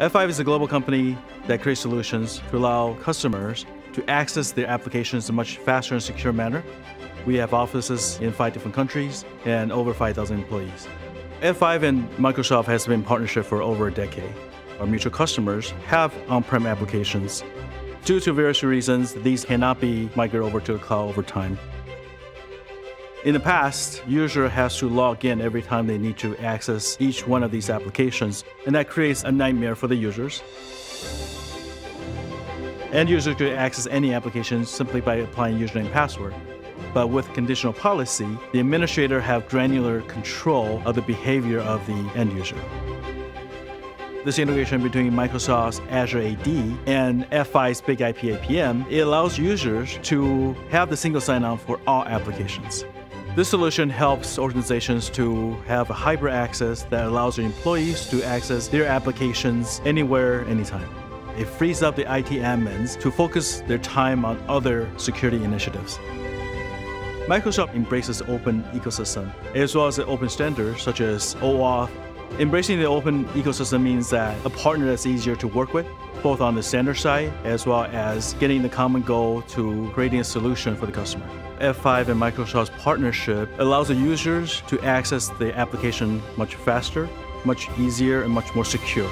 F5 is a global company that creates solutions to allow customers to access their applications in a much faster and secure manner. We have offices in five different countries and over 5,000 employees. F5 and Microsoft has been in partnership for over a decade. Our mutual customers have on-prem applications. Due to various reasons, these cannot be migrated over to the cloud over time. In the past, user has to log in every time they need to access each one of these applications, and that creates a nightmare for the users. End user could access any application simply by applying username and password. But with conditional policy, the administrator have granular control of the behavior of the end user. This integration between Microsoft's Azure AD and F5's Big IP APM, it allows users to have the single sign-on for all applications. This solution helps organizations to have a hybrid access that allows their employees to access their applications anywhere, anytime. It frees up the IT admins to focus their time on other security initiatives. Microsoft embraces open ecosystem as well as the open standards such as OAuth. Embracing the open ecosystem means that a partner that's easier to work with, both on the standard side as well as getting the common goal to creating a solution for the customer. F5 and Microsoft's partnership allows the users to access the application much faster, much easier, and much more secure.